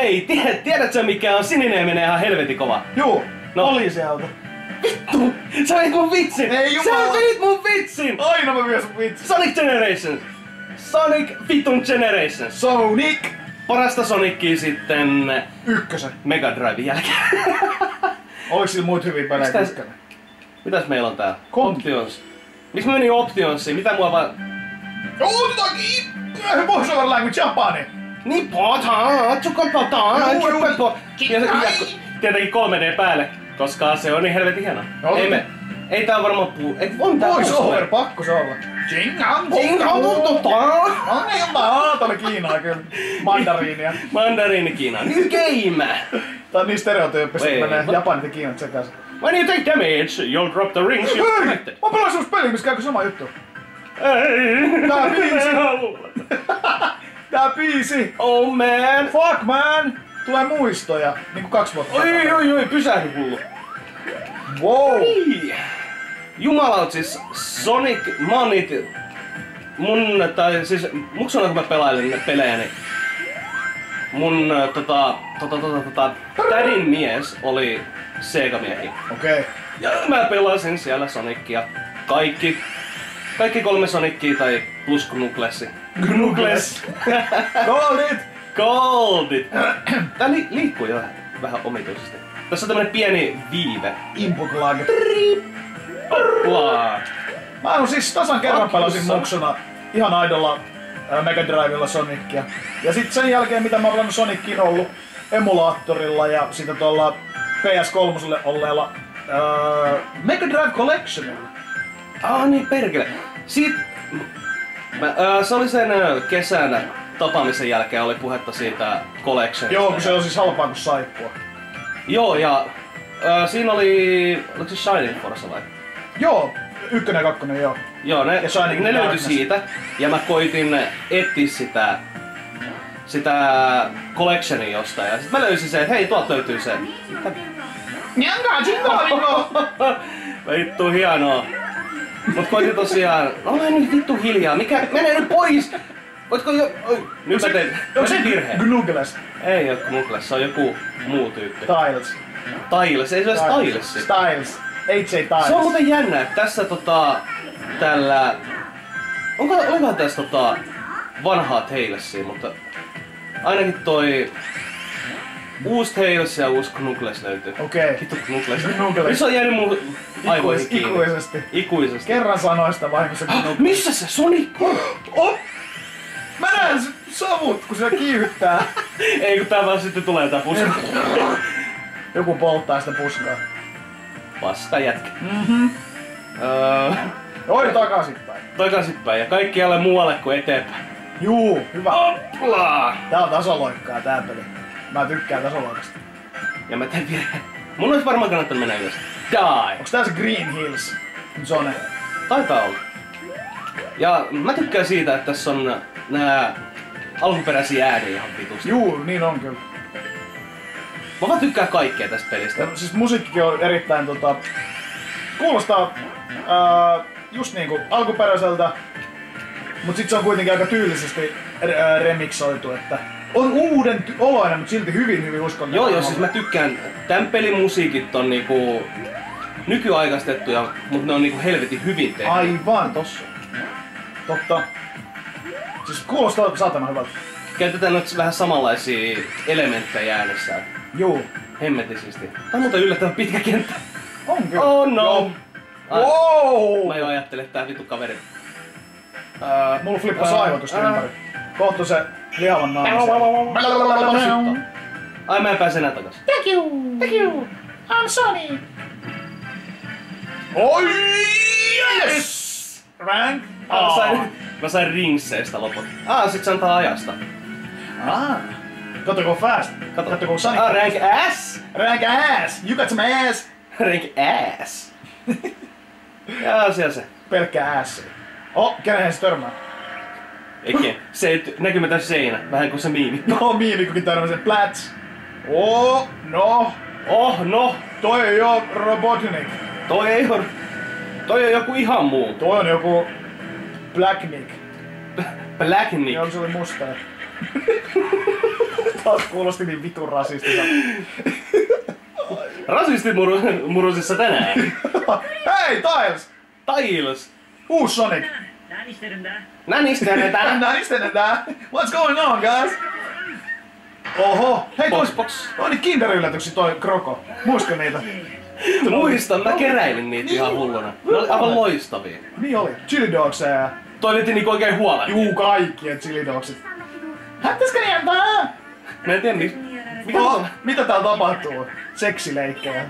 Hei, tie, tiedätkö mikä on sininen menee ihan helvetin kova? Juu, No. poliisiauto. Vittu! Sä veit mun vitsin! Ei Sä jumala. veit mun vitsin! Aina mä myös vitsi. Sonic Generations! Sonic Vitun Generations! Sonic! Parasta Sonicia sitten Ykkösen. Mega Driven jälkeen. Oliko sillä muut hyviä pelejä Miks ykkönen? Mitäs meillä on täällä? Options. Miksi mä menin Optionsiin? Mitä mua vaan... Otetaankin! Voice over language japani! Niin tsukopo. Ja, ja tietenkin 3D päälle, koska se on niin helvetin hieno. No, Ei me... Ei tää varmaan puu... Ei, on tää Voice over, pakko se olla. Ai jumala, tää oli Kiinaa kyllä. Mandariinia. Mandariini Kiina. New game! Tää on niin stereotyyppistä, että menee Japanit ja Kiinat sekaisin. When you take damage, you'll drop the rings you're Hei! connected. Mä pelaan semmoista peliä, missä käykö sama juttu. Ei. Tää biisi. Tää biisi! Oh man! Fuck man! Tulee muistoja, niinku kaksi vuotta Oi, takaperin. oi, oi, pysähdy hullu. Wow! Jumalaut siis Sonic Manit mun, tai siis muks on kun mä pelailen pelejä, niin mun tota, tota, tota, tota, tädin mies oli Sega-miehi. Okei. Okay. Ja mä pelasin siellä Sonicia. Kaikki, kaikki kolme Sonicia tai plus Knucklesi. Knuckles! Goldit! Goldit! Tää li- liikkuu jo vähän omituisesti. Tässä on tämmönen pieni viive. Input lag. Plaa. Mä oon siis tasan kerran pelasin muksuna ihan aidolla ää, Mega Drivella Sonicia. Ja sitten sen jälkeen mitä mä oon pelannut Sonicin ollut emulaattorilla ja sitten tuolla PS3 olleella ää, Mega Drive Collectionilla. Ah niin perkele. Siit... Mä, ää, se oli sen ää, kesän tapaamisen jälkeen oli puhetta siitä collectionista. Joo, kun se on siis halpaa kuin saippua. Joo, ja ää, siinä oli... Oliko se Shining Force vai? Joo, ykkönen ja kakkonen joo. Joo, ne, Ja Shining ne löytyi siitä. Ja mä koitin etsiä sitä sitä collectionia jostain. Ja sit mä löysin sen, että hei, tuolta löytyy se. Mitä jingo, Vittu hienoa. Mut koitin tosiaan, ole nyt vittu hiljaa, mikä, mene nyt pois! Voitko jo, oi, nyt mä tein, mä tein virheen. Gnugles. Ei oo Knuckles, se on joku muu tyyppi. Tiles. Tiles, ei se ole Tiles. Styles. AJ Tiles. Se on muuten jännä, että tässä tota, tällä, onko, onkohan tässä tota, vanhaa Talesia, mutta ainakin toi uusi Tales ja uusi Knuckles löytyy. Okei. Vittu Knuckles. Knuckles. Nyt se on jäänyt mun aivoihin Ikuis- kiinni. ikuisesti. Ikuisesti. Kerran sanoista vahingossa Knuckles. Missä se Sonic on? Oh! Mä näen savut, kun se kiihyttää. Ei kun tää vaan sitten tulee tää puska. Joku polttaa sitä puskaa. Vasta jätkä. Mm-hmm. Öö, Oi takaisinpäin. takaisinpäin ja kaikkialle muualle kuin eteenpäin. Juu, hyvä. Hoppla! Tää on tasoloikkaa tää peli. Mä tykkään tasoloikasta. Ja mä tein virheen. Mun olisi varmaan kannattanut mennä ylös. Die! Onks tää se Green Hills? Zone. Taitaa olla. Ja mä tykkään siitä, että tässä on nää alkuperäisiä ääniä ihan vitusti. Juu, niin on kyllä. Mä vaan tykkään kaikkea tästä pelistä. Ja siis musiikkikin on erittäin tota... Kuulostaa ää, just niinku alkuperäiseltä, mut sit se on kuitenkin aika tyylisesti ää, remixoitu, että on uuden oloinen, mutta silti hyvin hyvin uskollinen. Joo, joo, siis mä tykkään, tän pelin musiikit on niinku nykyaikaistettuja, mutta ne on niinku helvetin hyvin tehty. Aivan, Tossa. totta. Siis kuulostaa saatana hyvältä. Käytetään nyt vähän samanlaisia elementtejä äänessä. Juu. Hemmetin siisti. Tää on muuten yllättävän pitkä kenttä. On kyllä. Oh no! Joo. Ai, Wow! Mä jo ajattelin, että tää vittu kaveri. Ää, Mulla flippasi ää, aivot tuosta ää. ympäri. Kohta se lihavan. Tosittaa. Ai mä en pääse enää takas. Thank you. Thank you. I'm Sonic. Oi! Yes! Rank Ah, mä, sain, mä sain ringseistä loput. Ah, sit se antaa ajasta. Ah. Kato go fast. Kato. Go Sonic. Ah, rank S! Rank ass. You got some ass. Rank S! ja siellä se. Pelkkä ass. Oh, kenen se törmää? Eikä. Se ei näkymätön seinä. Vähän kuin se miimi. No, miimikkokin törmää sen plats. Oh, no. Oh, no! Toi ei oo Robotnik. Toi ei oo... Toi on joku ihan muu. Toi on joku Blacknik. Black Nick. Joo, se oli musta. Taas kuulosti niin vitun rasistista. Rasistimurusissa tänään. Hei, Tiles! Tiles. Uusi Sonic! Nanistelendaa. Nanistelendaa. Nanistelendaa. What's going on, guys? Oho, hei box, box. No niin, oli kinderylätyksi toi kroko. Muista niitä. Muistan, mä keräilin niitä niin. ihan hulluna. Ne oli aivan loistavia. Niin oli. Chili Dogs ja... Toi veti niinku oikein huolen. Juu, kaikkien Chili Dogsit. Hättäskö jämpää? Niin, mä en tiedä, mitä, oh, mitä täällä tapahtuu? Seksileikkejä.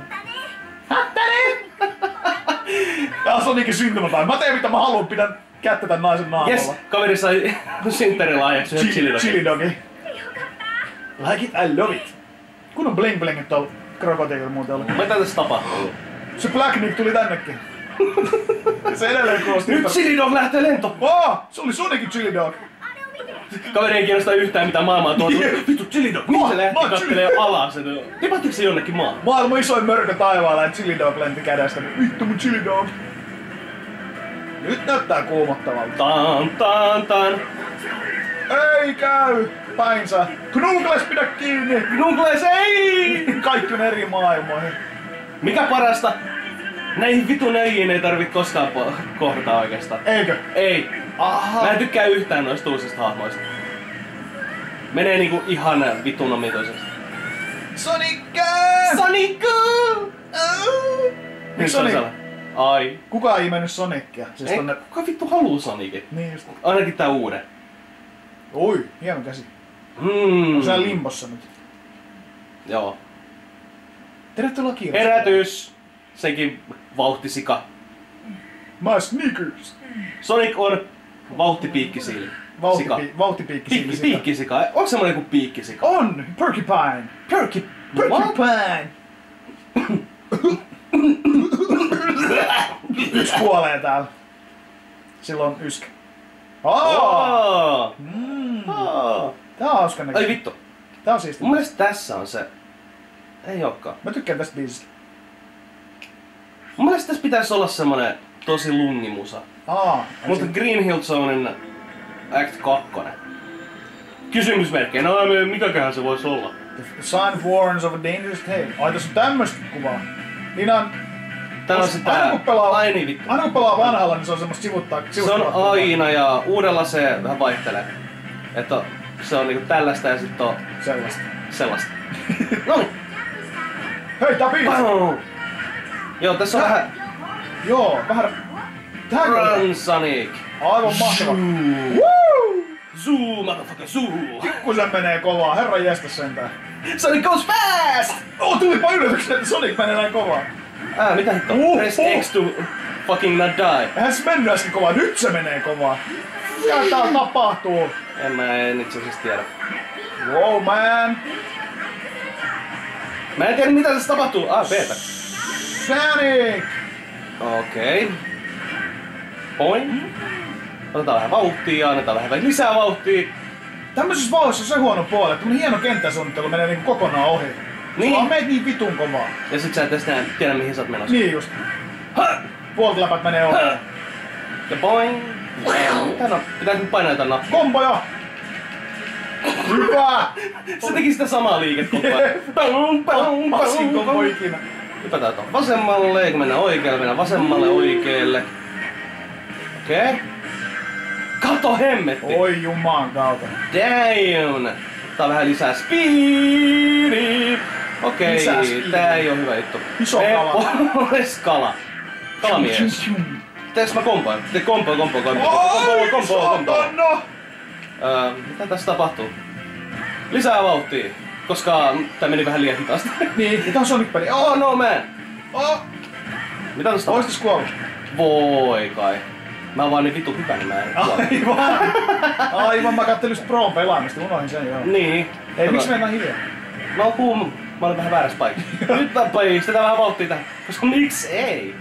Hättäni! Tää on Sonicin syntymäpäivä. Mä teen mitä mä haluan, pidän kättä tän naisen naamalla. Yes, kaveri sai synttärillä ajaksi yhden Chili, chili chili dogi. Like it, I love it. Kun on bling blingit tuolla krokotiililla muuten ollut. Mitä tässä tapahtuu? Se Black Nick tuli tännekin. se edelleen kuulosti Nyt. Chili Dog lähtee lento! Oh, se oli Sonicin chili dog. Kaveri ei kiinnosta yhtään mitä maailmaa tuotu. Vittu Chili Dog, mihin se lähti kattelee alas? Tipattiko se jonnekin maahan? Maailman isoin mörkö taivaalla ja chili dog lenti kädestä. Vittu mun chili dog. Nyt näyttää kuumottavalta. Taan, taan, taan. Ei käy! Päinsä. Knuckles pidä kiinni! Knuckles, ei! Kaikki on eri maailmoihin. Mikä parasta? Näihin vitun öijiin ei tarvitse koskaan kohdata oikeastaan. Eikö? Ei. Aha. Mä en tykkää yhtään noista uusista hahmoista. Menee niinku ihan vitun omituisesti. Sonic! Sonic! Miksi Sonic? Ai. Kukaan ei mennyt Sonicia. Siis Ei, tonne... kuka vittu haluu Sonicin? Niin just. Ainakin tää uuden. Oi, hieno käsi. Hmm. On siellä limbossa nyt. Joo. Tervetuloa kiitos. Herätys! Sekin vauhtisika. My sneakers. Sonic on vauhtipiikkisili. Sika. Vauhtipi, vauhtipiikki Piikki, sili piikkisika. Onko semmonen kuin piikkisika? On! Porcupine! Perky. Porcupine! Yksi kuolee täällä. Silloin yskä. Oh! Mm. Oh. Tää on hauska Ai näköinen. vittu. Tää on siisti. Mun mielestä tässä on se. Ei olekaan. Mä tykkään tästä biisistä. Mun mielestä tässä pitäisi olla semmonen tosi lungimusa. Aa, Mutta Green Hill Zonein Act 2. Kysymysmerkkejä. No mikäköhän se voisi olla? The sign warns of a dangerous tale. Ai tässä on tämmöstä kuvaa. Niin on... Tää on se aina kun pelaa, Ai vittu. aina kun pelaa vanhalla, niin se on semmoista sivuttaa. Se sivuttaa on aina ja uudella se vähän vaihtelee. Että se on niinku tällaista ja sitten on Sellaista. sellaista. No niin. Hei, tää biisi! Joo, tässä on vähän Joo, vähän... Tää on Run Sonic. aivan mahtava. Woo! Zoo, motherfucker, zoo. Se menee kovaa, herra jästä sentään. Sonic goes fast! Oh, tulipa yllätyksenä, että Sonic menee näin kovaa. Ah, mitä hittoa? Uh, Press. X to fucking not die. Eihän se mennyt äsken kovaa, nyt se menee kovaa. Mitä täällä tapahtuu? En mä en itse asiassa tiedä. Wow, man. Mä en tiedä mitä tässä tapahtuu. Ah, Peter. Sonic! Okei. Okay. Poin. Otetaan vähän vauhtia, annetaan vähän lisää vauhtia. Tämmöisessä vauhissa on se huono puoli, että hieno kenttäsuunnittelu menee niinku kokonaan ohi. Niin. On meitä niin vitun kovaa. Ja sit sä et edes näe- tiedä mihin sä oot menossa. Niin just. Ha! Puoltläpät menee ohi. Ja boing. Mitä no? Pitääkö nyt painaa jotain nappia? Komboja! Hyvä! Se teki sitä samaa liikettä koko ajan. Pum, kombo ikinä. Hypätään tuon vasemmalle, ja kun mennään oikealle, mennään vasemmalle oikealle. Okei. Okay. Kato hemmetti! Oi jumaan kautta. Damn! Tää on vähän lisää speedi. Okei, speedia. tää ei oo hyvä juttu. Iso Me kala. kala. Kalamies. Teekö mä kompoin? Tee kompo, kompo, kompo, kompo, Oi, kompo, kompo. Öö, mitä tässä tapahtuu? Lisää vauhtia, koska tää meni vähän liian hitaasti. Niin, tää on Sonic-peli. oh Oh, no man! oh. Mitä tässä tapahtuu? tässä kuollut? Voi kai. Mä oon vaan niin vitu hypännyt, mä en. Aivan! Aivan, mä kattelin just Proon pelaamista, unohdin sen joo. Niin. Ei, miksi mennään hiljaa? No kun mä olin vähän väärässä paikassa. Nyt pistetään vähän vauhtia tähän. Koska miksi ei?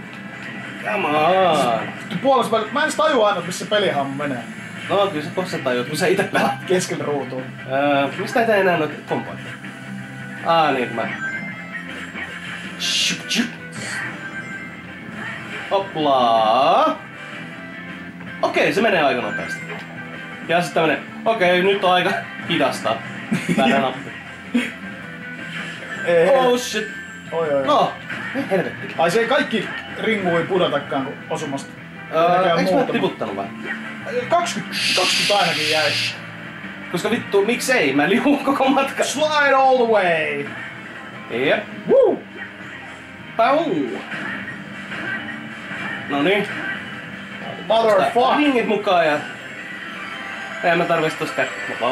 Come on. Puolessa välissä, mä en tajua aina, missä se pelihahmo menee. No kyllä sä kohta tajut, kun sä ite pelaat. Keskellä ruutua. Öö, mistä tee enää noita kompoja? Aa niin, mä... Shup, shup. Hoplaa. Okei, se menee aika nopeasti. Ja sitten menee, okei, nyt on aika hidasta. Väärä nappi. Ei, Oh shit. oi, oi. No, ei helvetti. Ai se ei kaikki ringui pudotakaan kun osumasta. Öö, eikö mä tiputtanut vai? 20, 20 ainakin jäi. Koska vittu, miksei? Mä liuun koko matka. Slide all the way! Jep. Woo! Pau. No niin. Motherfuck! Ringit mukaan ja... Ei mä tarvitse tosta kättä. Mä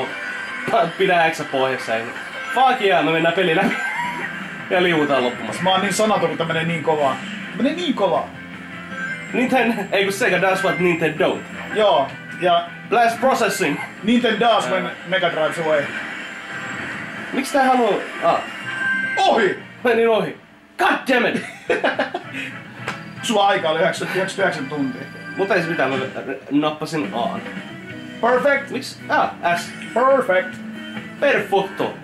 vaan pidä X pohjassa ja... Fuck yeah, me mennään peli läpi. Ja liuutaan loppumassa. Mä oon niin sanaton, kun menee niin kovaa. Menee niin kovaa. Nintendo, ei kun Sega does what Nintendo don't. Joo, ja Blast processing. Nintendo does when Mega Drive's away. Miksi tää haluu... Ah, Ohi! menin ohi. God damn it! Sulla aika oli 90 99 tuntia. Mutta ei se mitään, mä nappasin A. Perfect! Miksi? Ah, S. Perfect! Perfetto.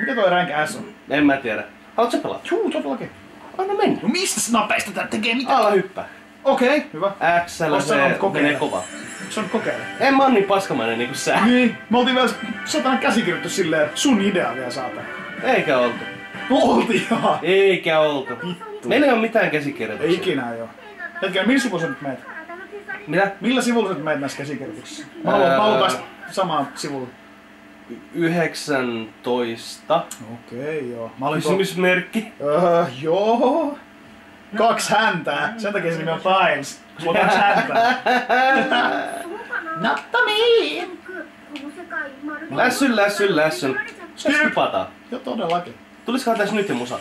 Mikä toi rank S on? En mä tiedä. Haluatko sä pelata? Juu, todellakin. Anna mennä. No mistä sä nopeasti tää tekee mitä? Ala hyppää. Okei, okay, hyvä. X Ois se kokeilla. menee kova. Se on kokeile. En mä oon niin paskamainen niinku sä. Niin, me oltiin vielä satana käsikirjoittu silleen, sun idea vielä saata. Eikä oltu. Oltiin joo. Eikä oltu. Vittu. Meillä ei oo mitään käsikirjoituksia. Ei ikinä joo. Hetkinen, millä sivulla sä nyt meet? Mitä? Millä sivulla sä nyt meet näissä käsikirjoituksissa? Mä haluan, mä haluan Ää. päästä samaan sivulle. 19. Okei, joo. Mä olin. Kysymysmerkki. Öö, joo. Kaksi häntää. Sen takia se nimi on Tiles. Sulla on kaksi häntää. Nattamiin! Lässyn, lässyn, lässyn. Skip kupataan. Joo, todellakin. Tulisikohan tässä nyt se musa?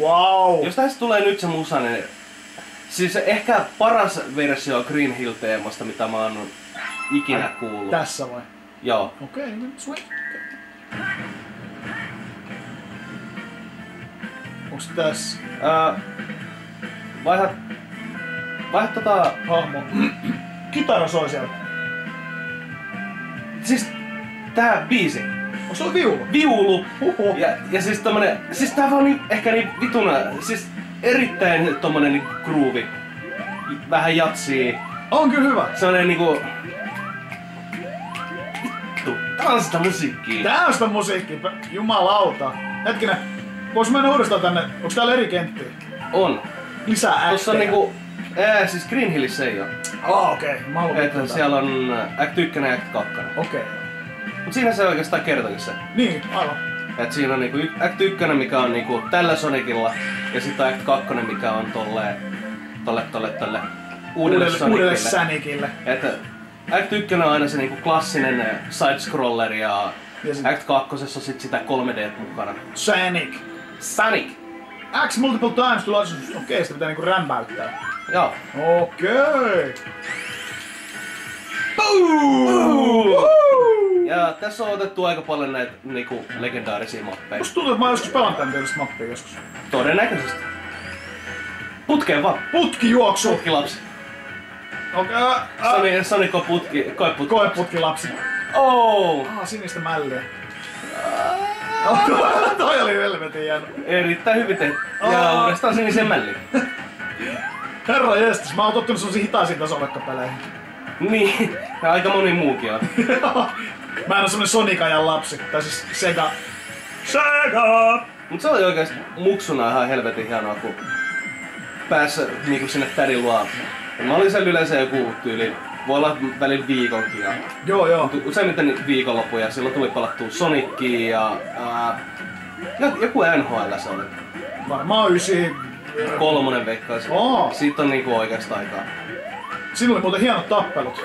Wow! Jos tästä tulee nyt se musa, niin... Siis ehkä paras versio Green Hill-teemasta, mitä mä oon ikinä kuullut. Tässä vai? Joo. Okei, okay, sweet. Onks tässä Öö, vaihdat... Vaihdat tota... hahmo? Kitara soi siellä. Siis tää biisi. Onko sulla viulu? Viulu. Huhu. Ja, ja siis tommonen... Siis tää vaan niin, ehkä niin vituna... Siis erittäin tommonen niin groovy. Vähän jatsii. On kyllä hyvä. Sellainen niinku... Vittu. Tää on sitä musiikkia. Tää on sitä musiikkia. Jumalauta. Hetkinen. Vois mennä uudestaan tänne. Onks täällä eri kenttiä? On. Lisää Tossa on niinku... Ää, siis Green Hillissä ei oo. Ah, okei. Okay. Mä Että siellä on Act 1 ja Act 2. Okei. Okay. Mut siinä se oikeastaan kertokin se. Niin, aivan. Et siinä on niinku Act 1, mikä on niinku tällä Sonicilla, ja sitten Act 2, mikä on tolle, tolle, tolle, tolle uudelle, Uudelle, uudelle Sonicille. Että Act 1 on aina se niinku klassinen äh, side-scroller ja, Ja sit- Act 2 on sit sitä 3D mukana. Sonic. Sonic! X multiple times tulee Okei, okay, sitä pitää niinku rämpäyttää. Joo. Okei. Okay. Boom! Ja tässä on otettu aika paljon näitä niinku legendaarisia mappeja. Musta tuntuu, että mä oon joskus pelannut tän tyylistä mappia joskus. Todennäköisesti. Putkeen vaan. Putkijuoksu! Putkilapsi. Okei. Okay. Sonic on putki, koeputki. Koeputkilapsi. Oh! Ah, sinistä mälliä. Toi- oli helvetin hieno. Erittäin hyvin tehty. Ja Aa. uudestaan sinisen mälli. Herra jestas, mä oon tottunut sellaisiin hitaisiin tasolekkapeleihin. Niin, ja aika moni muukin on. mä en oo semmonen Sonic-ajan lapsi. Tai siis Sega. Sega! Mut se oli oikeesti muksuna ihan helvetin hienoa, kun pääsi niinku sinne tädin luo. Mä olin siellä yleensä joku tyyli, voi olla välillä viikonkin ja Joo, joo. useimmiten viikonloppuja. Silloin tuli palattua Sonicia ja ää, jo- joku NHL se oli. Varmaan ysi. Kolmonen veikkaisin. Oo. Siitä on niinku oikeasta aikaa. Siinä oli muuten hienot tappelut.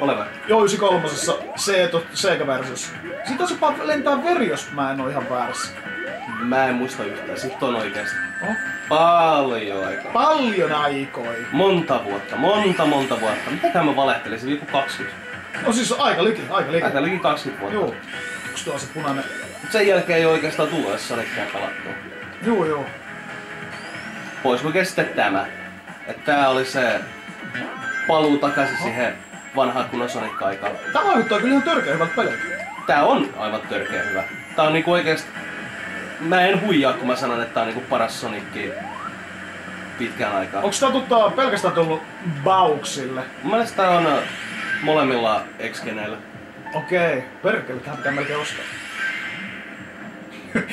Ole hyvä. Joo, 93 se Sega-versiossa. Siitä on se lentää veri, jos mä en oo ihan väärässä. Mä en muista yhtään, siitä on oikeesti Oh. Paljon aikaa. Paljon aikoi. Monta vuotta, monta monta vuotta. Mitäkään mä valehtelisin, joku 20. No siis aika liki, aika liki. Aika liki 20 vuotta. Joo. Onks tuo se punainen? Mut sen jälkeen ei oikeastaan tullut edes Sonicia pelattua. Joo, joo. Pois lukee sitten tämä. Että tää oli se paluu takaisin siihen vanhaan kunnon Sonic-aikaan. Tämä vaikuttaa kyllä ihan törkeä hyvältä peliltä. Tää on aivan törkeä hyvä. Tää on niinku oikeesti... Mä en huijaa, kun mä sanon, että tää on niinku paras Sonic pitkään aikaa. Onks tää tota, pelkästään tullut Bauksille? Mun mielestä tää on äh, molemmilla X-geneillä. Okei. Perkele, tähän pitää melkein ostaa.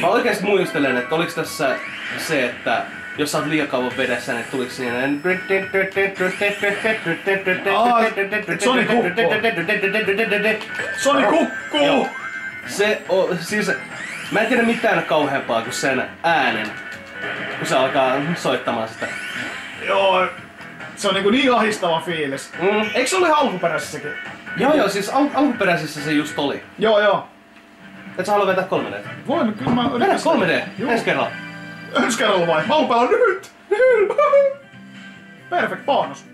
Mä oikeesti muistelen, että oliks tässä se, että jos sä oot liian kauan vedessä, niin tuliks siinä... Sonic hukkuu. Sonic hukkuu! Joo. Se on, siis, mä en tiedä mitään kauheampaa kuin sen äänen, kun se alkaa soittamaan sitä. Joo, se on niinku niin ahistava fiilis. Mm. Eikö se ole alkuperäisessäkin? Joo joo, siis al- alkuperäisessä se just oli. Joo, joo. Et sä halua vetää 3D? Voin, kyllä mä Vedä yritän sitä. 3D, Joo. ensi kerralla. Ensi kerralla vai? Mä oon nyt! Perfect bonus.